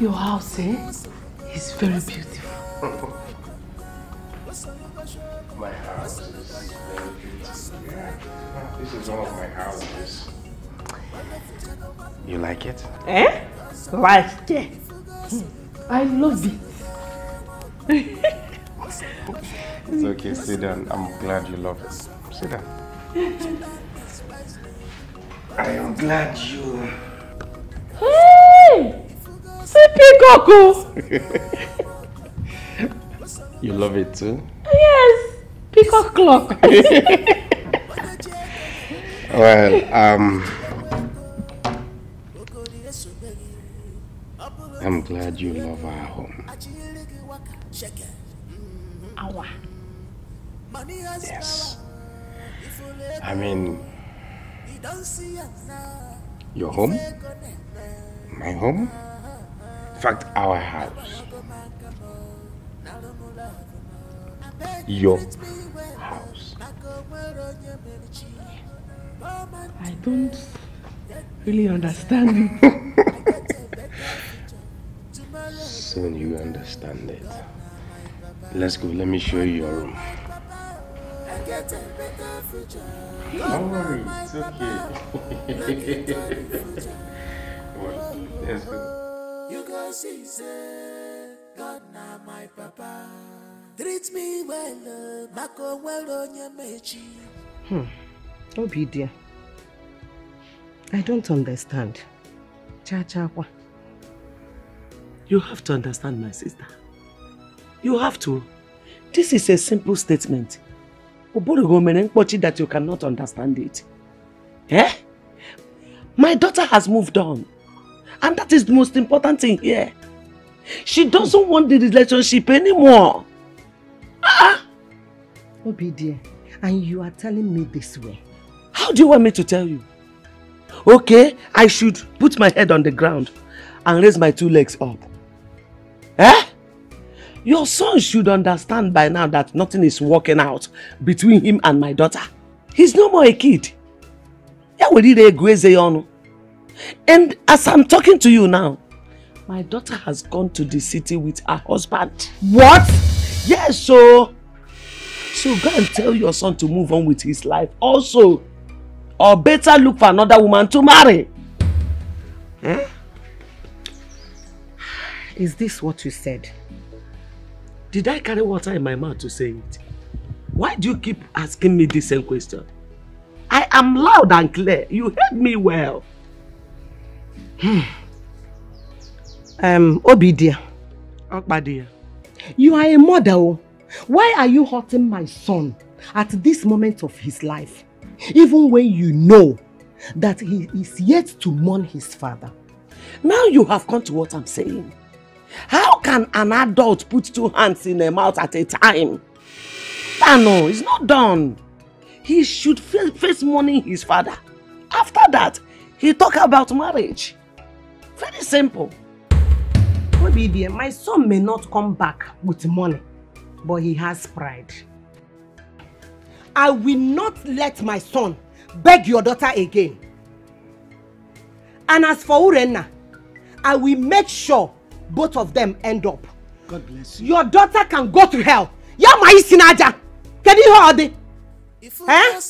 Your house, eh? Is very beautiful. my house is very beautiful. Yeah. This is one of my houses. You like it? Eh? Like it. I love it. It's okay, sit down. I'm glad you love it. Sit down. I am glad you. See peacock. You love it too? Yes, peacock clock. Well, um. I'm glad you love our home. Awa. Yes. I mean, your home? My home? In fact, our house. Your house. I don't really understand it. Soon you understand it. Let's go. Let me show you your room. Don't oh, worry, it's okay. well, let's go. You go see, say, God na my papa. Treat me well, mako well onye mechi. Hmm. Obi dear. I don't understand. Cha cha kwa. You have to understand, my sister. You have to. This is a simple statement. Oborogo mere mkpochi that you cannot understand it. Eh? My daughter has moved on. And that is the most important thing here. She doesn't want the relationship anymore. Ah! Obi dear. And you are telling me this way. How do you want me to tell you? Okay, I should put my head on the ground and raise my two legs up. Eh? Your son should understand by now that nothing is working out between him and my daughter. He's no more a kid. Ya were ire egu eze ya ọnụ. And as I'm talking to you now, my daughter has gone to the city with her husband. What? Yes, so so go and tell your son to move on with his life also. Or better look for another woman to marry. Eh? Is this what you said? Did I carry water in my mouth to say it? Why do you keep asking me the same question? I am loud and clear. You heard me well. Um, Obi dear. Okpadia. You are a mother. oh. Why are you hurting my son at this moment of his life? Even when you know that he is yet to mourn his father. Now you have come to what I'm saying. How can an adult put two hands in a mouth at a time? Ah no, it's not done. He should face mourning his father. After that, he talk about marriage. Very simple. Obi dear, my son may not come back with money, but he has pride. I will not let my son beg your daughter again. And as for Urenna, I will make sure both of them end up. God bless you. Your daughter can go to hell. Ya ma isi n'aja. Kedu ihe ọ dị? Eh?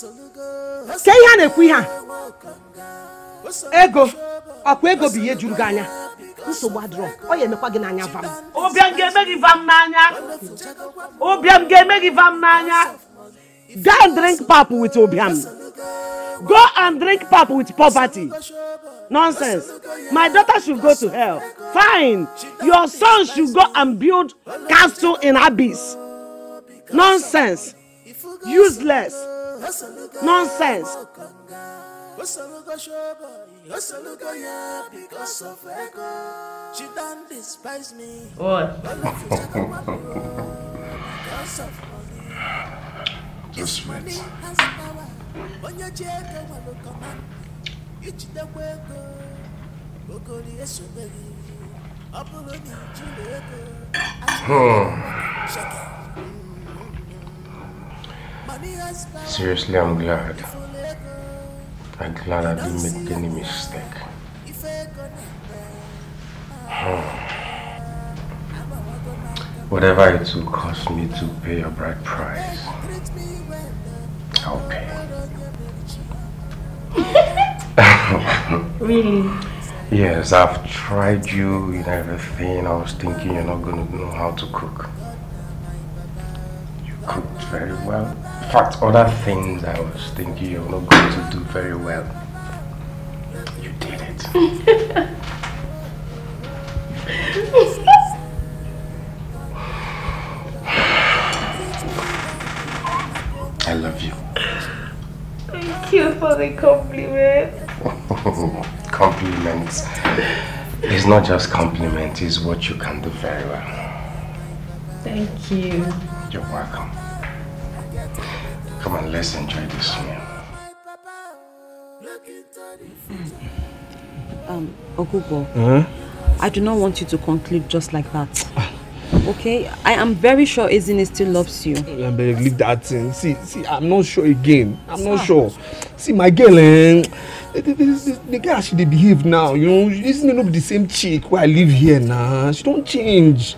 Ke ihe a na-ekwu ihe a? Ego. Ọkwa ego bụ ihe juru gị anya. Nsogbu adịrọ. Ọ ya emekwa gị n'anya vam. Ụbịam ga-eme gị vam n'anya. Ụbịam ga-eme gị vam n'anya. Go and drink pap with Obiam. Go and drink pap with poverty. Nonsense. My daughter should go to hell. Fine. Your son should go and build castle in abyss. Nonsense. Useless. Nonsense. Because of ego, she done despise me. What? Oh, because of So sweet. has power. Onye ji ego nwere command. Ijidekwa ego, ogori esobeghị. Ọ bụrụ na ijiri ego, shake it. Money has power. Seriously, I'm glad. I'm glad I didn't make any mistake. Ife ego na-eme. Whatever it will cost me to pay your bride price, I'll pay. Really? Yes, I've tried you in everything. I was thinking you're not going to know how to cook. You cooked very well. In fact, other things I was thinking you're not going to do very well. You did it. I love you. Thank you for the compliment. Compliments. It's not just compliment, it's what you can do very well. Thank you. You're welcome. Come on, let's enjoy this meal. Um, Ogugo, I do not want you to conclude just like that. Okay? I am very sure Ezine still loves you. I beg, leave that thing. See, see, I'm not sure again. I'm not sure. See, my girl, eh, the, the, the, the girl she dey behave now, you know, it not be the same chick where I live here now? She don't change.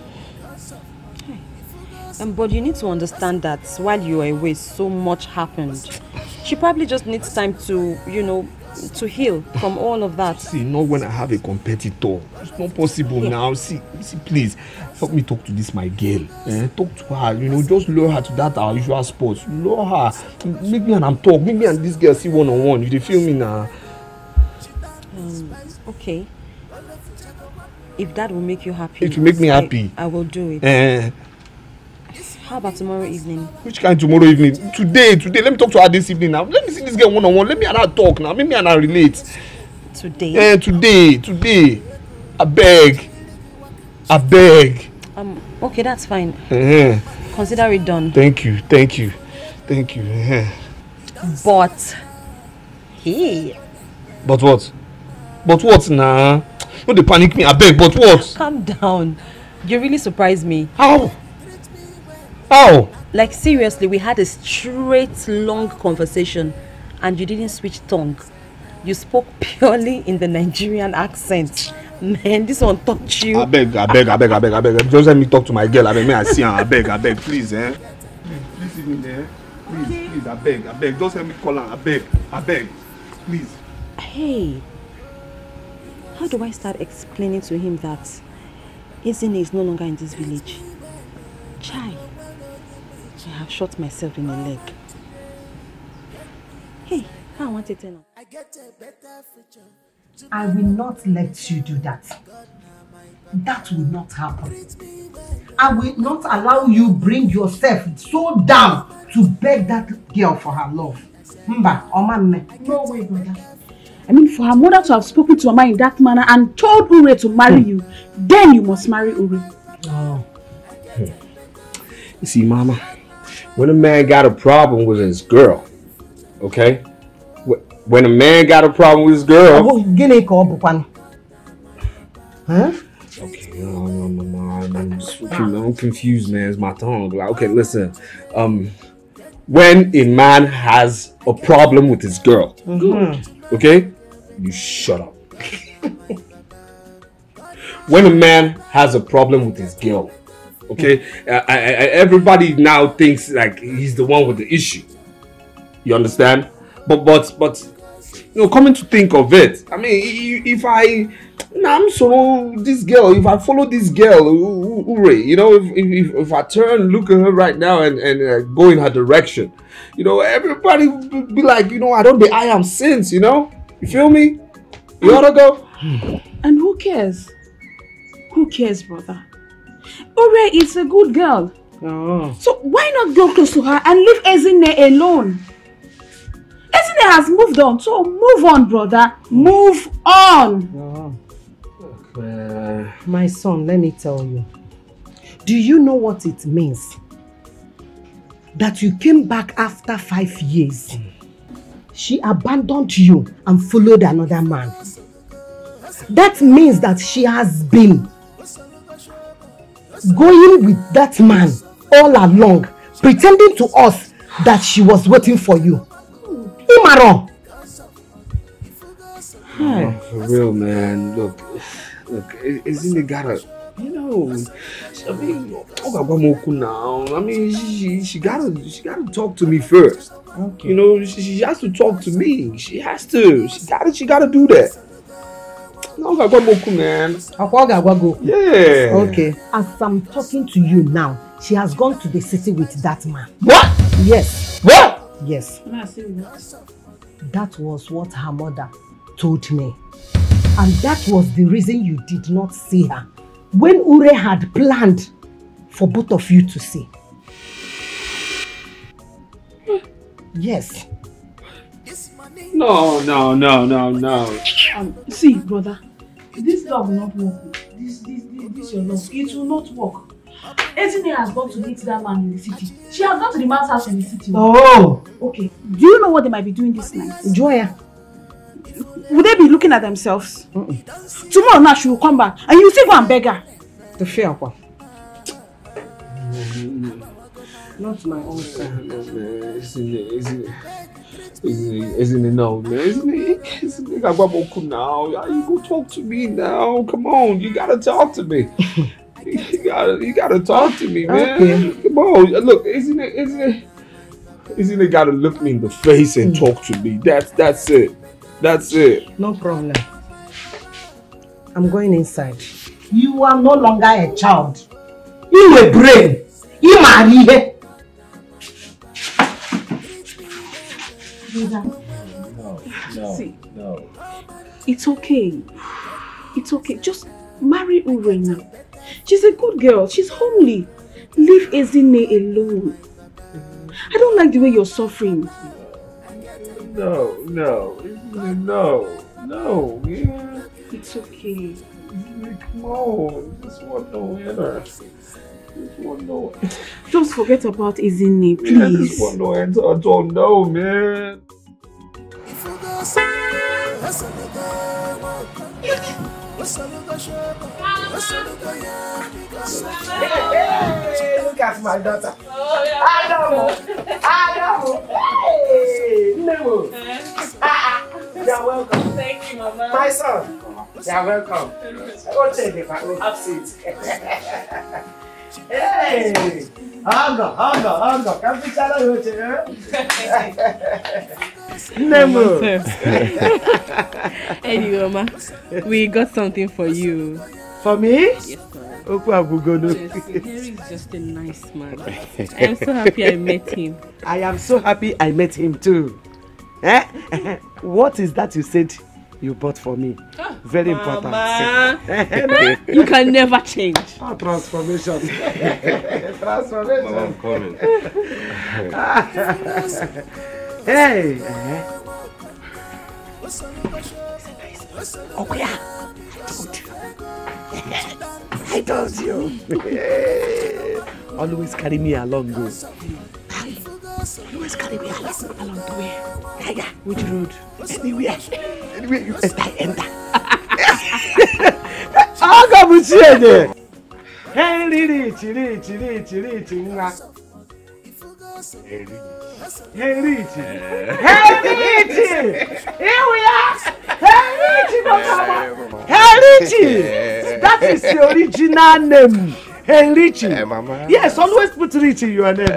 Um, but you need to understand that while you were away, so much happened. She probably just needs time to, you know, to heal from all of that. See, not when I have a competitor. It's not possible now. See, see, please, help me talk to this my girl. Eh? Talk to her, you know, just lure her to that our usual spot. Lure her. Make me and am talk. Make me and this girl see one on one. You dey feel me now? Um, okay. If that will make you happy. It will make me I- happy. I, will do it. Eh, How about tomorrow evening? which kind tomorrow evening? Today, today. Let me talk to her this evening now. Let me see this girl one on one. Let me and her talk now. Make me and her relate. Today? Eh, today, today. I beg. I beg. Um, okay, that's fine. Eh, Consider it done. Thank you, thank you, thank you. Eh. But, hey, But what? But what now? No dey panic me abeg but what? calm down. You really surprised me. How? How? Like seriously, we had a straight long conversation and you didn't switch tongue. You spoke purely in the Nigerian accent. Man, this one touched you. Abeg abeg abeg abeg abeg just let me talk to my girl abeg make I see am abeg abeg please eh. Please please see me there. Please please abeg abeg just help me call am abeg abeg please. Hey, how do I start explaining to him that Ezine is no longer in this village? Chai, I have shot myself in the leg. Hey, how I want it now? I will not let you do that. That will not happen. I will not allow you bring yourself so down to beg that girl for her love. Mba, Omanne. No way, brother. I mean, for her mother to have spoken to Mama in that manner and told Ure to marry you, then you must marry Ure. Oh. You see mama, when a man got a problem with his girl, okay? When a man got a problem with his girl. gịnị ka ọ bụkwanụ? Huh? Okay, no, I'm, I'm, confused, man. It's my tongue. Like, okay, listen. Um, when a man has a problem with his girl, okay, you shut up. when a man has a problem with his girl, okay, uh, I, I, everybody now thinks like he's the one with the issue. You understand? But but but you know, coming to think of it, I mean, if I, nah, I'm so this girl, if I follow this girl, Ure, you know, if, if if I turn, look at her right now, and and uh, go in her direction, you know, everybody be be like, you know, I don't be I am since, you know, you feel me? You oughta go. And who cares? Who cares, brother? Ure is a good girl. Oh. So why not go close to her and leave Ezine alone? Ezine has moved on, so move on, brother. Move on. Oh. Uh, my son, let me tell you. Do you know what it means? That you came back after five years. She abandoned you and followed another man. That means that she has been going with that man all along, pretending to us that she was waiting for you. Imaro. Oh, for real, man. Look, look, i- isn't it gotta, you know, No, I mean, Ogabamoku now. I mean, she, she she gotta she gotta talk to me first. Okay. You know, she, she has to talk to me. She has to. She gotta she gotta do that. No, Ogabamoku, man. Akwa ọ ga-agwa gị okwu. Yeah. Okay. As I'm talking to you now, she has gone to the city with that man. What? Yes. What? Yes. Now see what? That was what her mother told me. And that was the reason you did not see her when Ure had planned for both of you to see. Yes. No, no, no, no, no. Um, see, brother, this love will not work. This, this, this, this your love, it will not work. Ezine has gone to meet that man in the city. She has gone to the man's house in the city. Oh. Okay. Do you know what they might be doing this night? Joya. Would they be looking at themselves? Tomorrow now she will come back and you still go and beg her. The fear Akwa. Not my own son. Isn't it? Isn't it? Isn't it? Isn't it? No, man. Isn't it? Isn't it? Ogabamoku now. You go talk to me now. Come on, you gotta talk to me. you gotta, you gotta talk to me, man. Okay. Come on, look. Isn't it? Isn't it? Isn't it? Gotta look me in the face and talk to me. That's that's it. That's it. No problem. I'm going inside. You are no longer a child. You a brain. You marry. See, it's okay. It's okay. Just marry Ure now. She's a good girl. She's homely. Leave Ezine alone. I don't like the way you're suffering. No, no, no, no. Yeah. It's okay. Come on, just want no winner. Just no. Just forget about Ezine, Yeah, just please. no answer. I don't know, man. Hey, look at my daughter. Adamu. Adamu. Hey, Nemo. Ah, ah. You're welcome. Thank you, Mama. My son. You're welcome. Go take the back. Have seat. Yoche. Nemo. anyway, Mama, we got something for you. For me? Yes. Okwu Abugono. Henry is just a nice man. I'm so happy I met him. I am so happy I met him too. Eh? what is that you said you bought for me? Very important. You can never change. Oh, transformation. transformation. Mama, I'm coming. hey. Oh yeah. I told you. I told you. Always carry me along, go. Always carry me along. Along to where? Yeah, yeah. Which road? Anywhere. Anywhere you enter, enter. Aga m chie de. Henry rich, rich, rich, rich nwa. Henry rich. Henry rich. Here we are. Henry rich, Mama. Rich. That is the original name. Rich. Eh, Mama. Yes, always put rich in your name.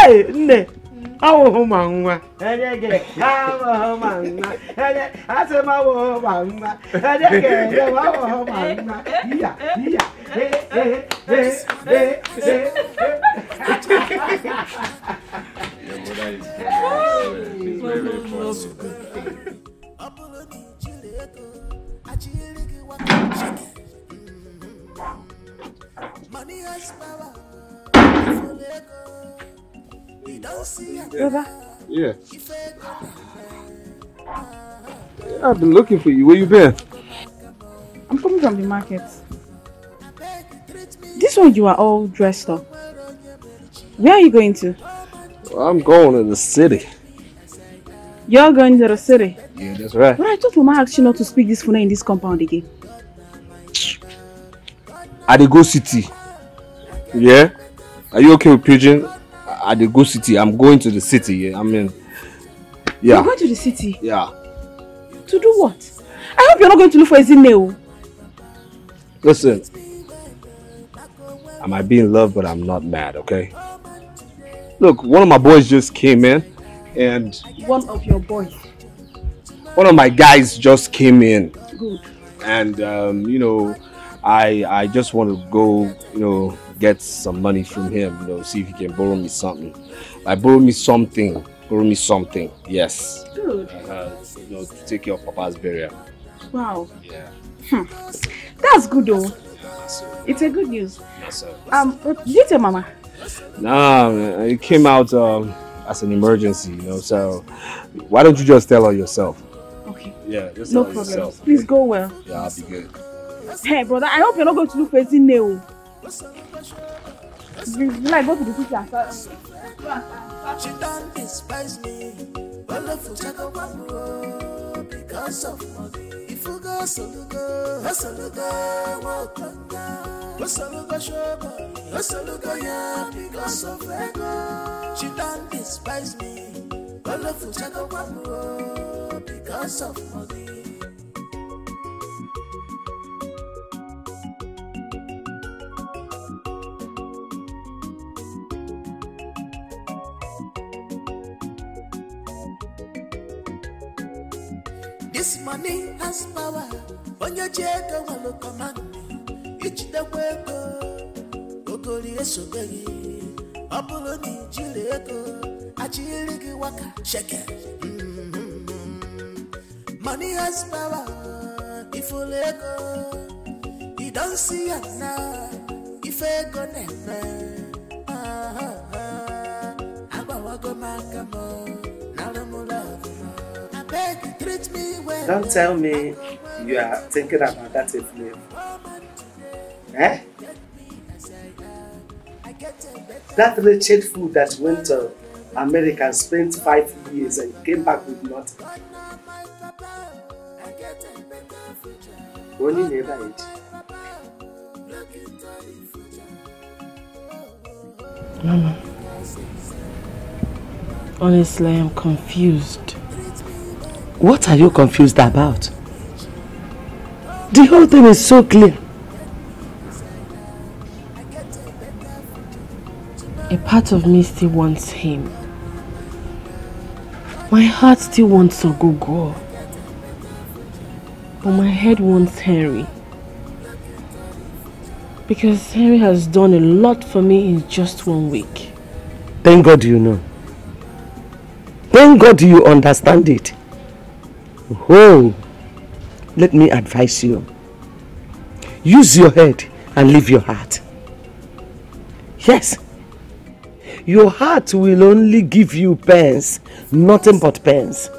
hey, nne. Awụhụ ma nwa. Edege, awụhụ ma nwa. Ede, asị m awụhụ ma nwa. Edege, ede, awụhụ ma nwa. Iya, iya. Eh, eh, eh, eh, eh, Your mother is good. I swear. She's very, very positive. Money has power. Brother, Yeah. I've been looking for you. Where you been? I'm coming from the market. This one you are all dressed up. Where are you going to? I'm going to the city. You're going to the city. Yeah, that's right. But I thought Mama asked you not to speak this phone in this compound again. I dey go city. Yeah? Are you okay with pidgin? I dey go city. I'm going to the city. Yeah, I mean, yeah. You're going to the city. yeah. To do what? I hope you're not going to look for Ezine. oh. Listen, I might be in love, but I'm not mad, okay? Look, one of my boys just came in, and One of your boys. one of my guys just came in, Good. and um, you know, I I just want to go, you know, get some money from him, you know, see if he can borrow me something. Like borrow me something, borrow me something. Yes. Good. Uh, you know, to take care of Papa's burial. Wow. Yeah. Hmm. That's good though. Sir. It's a good news. Yes, sir. Um, did you tell Mama? Nah, man, it came out um, as an emergency, you know. So why don't you just tell her yourself? Okay. Yeah, just No tell her problem. yourself. Please go well. Yeah, I'll be good. Hey, brother, I hope you're not going to look for Ezine. Like, go to the kitchen. She don't despise me. Wonderful chaka wamuro because of money. If you go solugo, solugo, wakanda. Solugo shobo, solugo ya because of ego. She don't despise me. Wonderful chaka wamuro because of money. Has power. Onye ji ego nwere command. Ijidekwa ego. Ogori esobe gị. Ọ bụrụ na waka sheke. Mhm. Money has power. Ifuru ego. You don't see am now. Ife ego na-eme. Agbawago m aka m. Nara love Don't tell me you are thinking about that flame. Eh? That wretched fool that went to America and spent five years and came back with nothing. Only never age. Mama, honestly, I am confused. What are you confused about? The whole thing is so clear. A part of me still wants him. My heart still wants Ogogo. But my head wants Henry. Because Henry has done a lot for me in just one week. Thank God you know. Thank God you understand it. Oh, let me advise you. Use your head and leave your heart. Yes. Your heart will only give you pains, nothing but pains.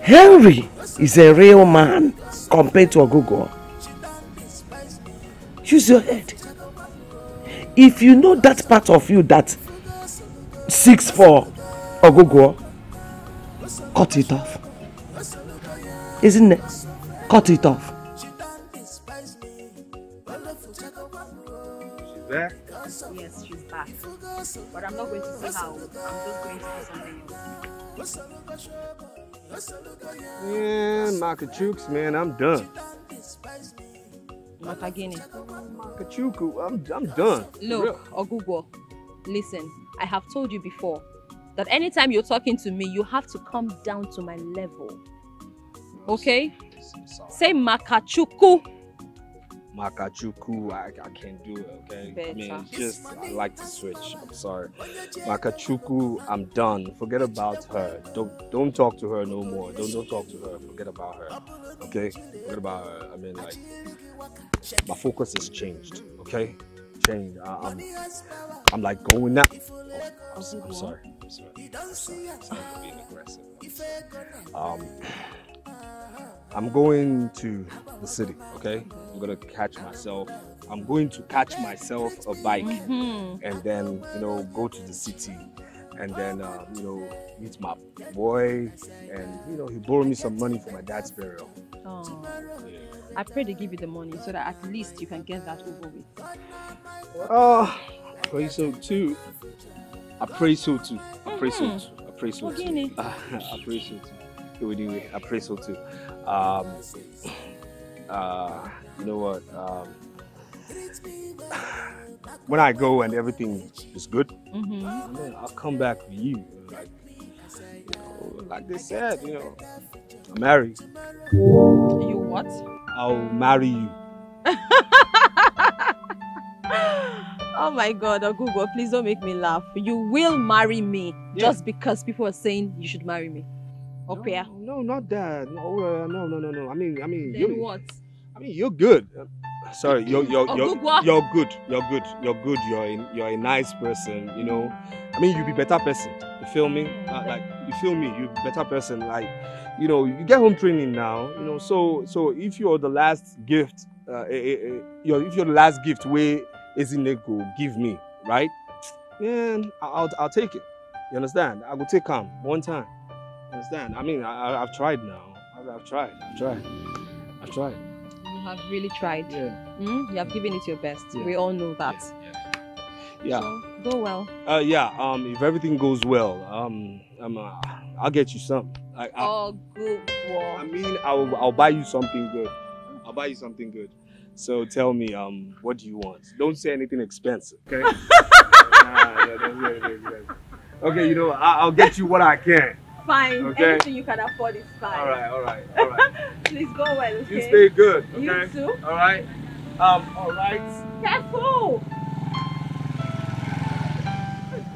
Henry is a real man compared to Ogogo. Use your head. If you know that part of you that seeks for Ogogo, cut it off. Isn't it? Cut it off. She's There? Yes, she's back. But I'm not going to see how. I'm just going to do something else. Man, Makachooks, man, I'm done. Makagini. Makachuku, I'm, I'm done. Look, Ogugo, listen, I have told you before that anytime you're talking to me, you have to come down to my level. Okay? Say Makachuku. Makachuku, I, I can't do it, okay? I mean, just, I like to switch. I'm sorry. Makachuku, I'm done. Forget about her. Don't don't talk to her no more. Don't don't talk to her. Forget about her. Okay? Forget about her. I mean, like, my focus has changed, okay? Changed. I, I'm, I'm like going now. Oh, I'm, I'm sorry. I'm sorry. I'm sorry. I'm sorry for being aggressive. Um, I'm going to the city, okay? I'm gonna catch myself. I'm going to catch myself a bike Mhm. and then, you know, go to the city and then, uh, you know, meet my boy and, you know, he borrowed me some money for my dad's burial. Oh. I pray they give you the money so that at least you can get that over with. Oh, I pray so too. I pray so too. I pray so Mhm. too. I pray so too. I pray so too. Anyway, I pray so too. Um, uh, you know what? Um, when I go and everything is good, Mm-hmm. and then I'll come back for you. Like, you know, like they said, you know, I'll marry. You what? I'll marry you. Oh my god, Ogugo, please don't make me laugh. You will marry me Yeah. just because people are saying you should marry me. Opia. No, no, not that. No, uh, no, no, no, no. I mean, I mean, Then you. what? I mean, you're good. Sorry, you're you're you're, you're good. You're good. You're good. You're a, you're a nice person. You know. I mean, you be better person. You feel me? Uh, like you feel me? You better person. Like, you know, you get home training now. You know, so so if you're the last gift, uh, eh, eh, eh, you're, if you're the last gift, where Ezineko give me, right? Man, I- I'll I'll take it. You understand? I will take him one time. You understand? I mean, I, I- I've tried now. I've, I've tried. I've tried. I've tried. You have really tried. Yeah. Mm? You have given it your best. Yeah. We all know that. Yeah. So, go well. Uh, yeah. Um, if everything goes well, um, um, uh, I'll get you something. Like, I, Oh, good. I mean, I'll I'll buy you something good. I'll buy you something good. So tell me, um, what do you want? Don't say anything expensive, okay? Nah, yeah, don't say anything expensive. Okay, you know, I, I'll get you what I can. Fine. Okay. Anything you can afford is fine. All right, all right, all right. Please go well, okay? You stay good, okay? You too. All right. Um, all right. Careful!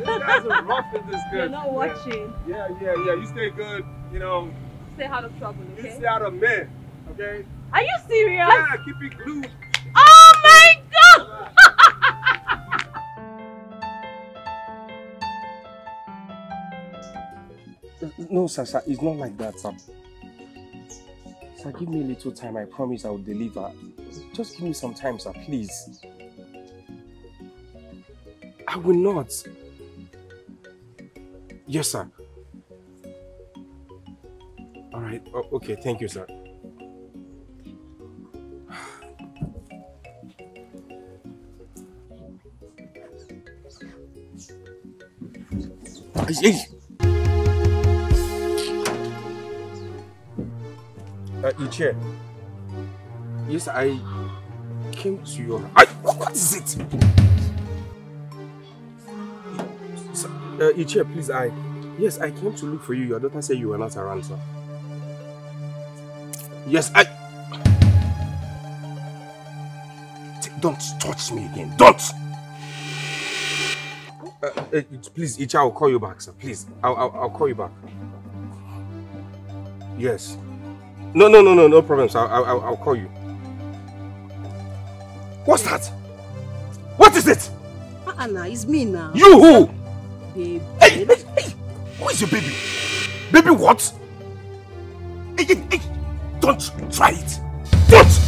These guys are rough in this good. You're not watching. Yeah, yeah, yeah. You stay good. You know, Stay out of trouble, you stay out of men, okay? Are you serious? Yeah, keep it glued. Oh my god! No, sir, sir, it's not like that, sir. Sir, give me a little time. I promise I will deliver. Just give me some time, sir, please. I will not. Yes, sir. All right. Oh, okay. Thank you, sir. Uh, Iche. Yes, I came to your. I, what is it? Uh, Iche, please, I. Yes, I came to look for you. Your daughter said you were not around, sir. Yes, I. Don't touch me again. Don't! Uh, uh, please, Iche, I'll call you back, sir. Please, I'll, I'll, I'll call you back. Yes. No, no, no, no, no problem, sir. I'll, I'll, I'll call you. What's that? What is it? Anna, it's me now. You who? Who is your baby? Baby what? Hey, hey, hey, don't try it. Don't!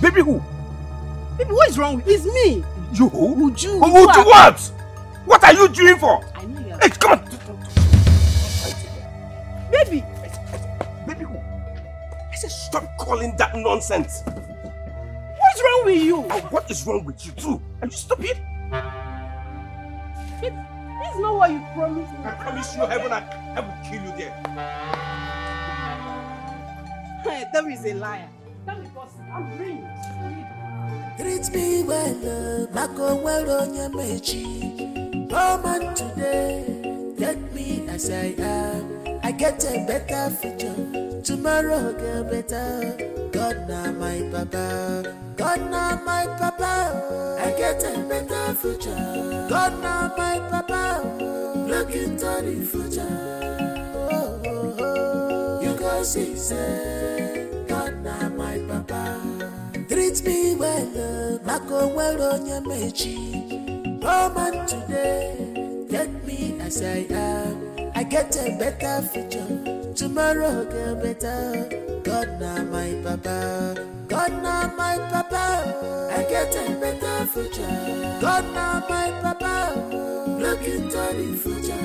Baby who? Baby, what is wrong? with? It's me. You who? You? Who would what? What are you doing for? I know you are. Hey, come on! Baby, Baby who? I said stop calling that nonsense. what's wrong with you? And what is wrong with you too? Are you stupid? This this is not what you promised me. I promise you heaven I, I will kill you there. That is a liar. Tell me because I'm free. Treat me well, uh, Mako well on your mechi. Oh man, today, take me as I am. I get a better future. Tomorrow, get better. God, now my papa. God, now my papa. I get a better future. God, now my papa. Look into the future. You go see, say, God, now my papa. Treat me well, Mako well on your mechi. Oh man, today, take me as I am. I get a better future. Tomorrow, get better. God, now my papa. God, now my papa. I get a better future. God, now my papa. Look into the future.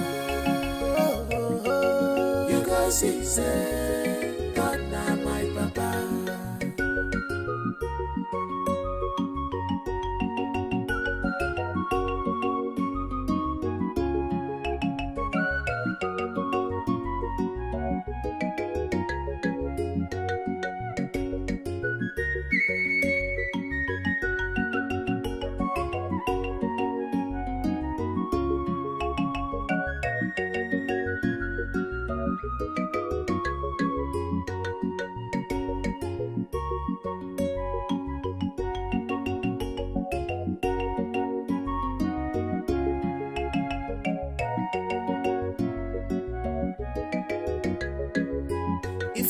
Oh, oh, oh. You go see, say,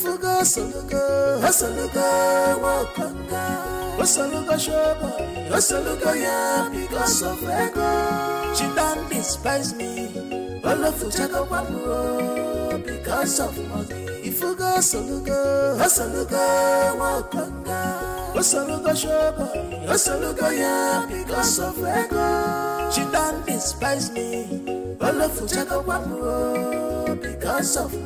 ifugo osolugo osolugo nwokanga osolugo showboy osolugo ya because of ego. She don despise me. Olofuchakokwa m o oh, because of money. Ifugo osolugo osolugo nwokanga osolugo showboy osolugo ya because of ego. She don despise me. Olofuchakokwa m o oh, because of money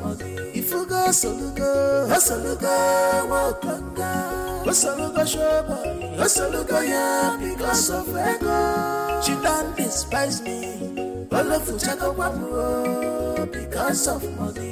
ifugo osolugo osolugo nwokanga osolugo showboy osolugo ya because of ego. She don despise me. Olofuchakokwa m o because of money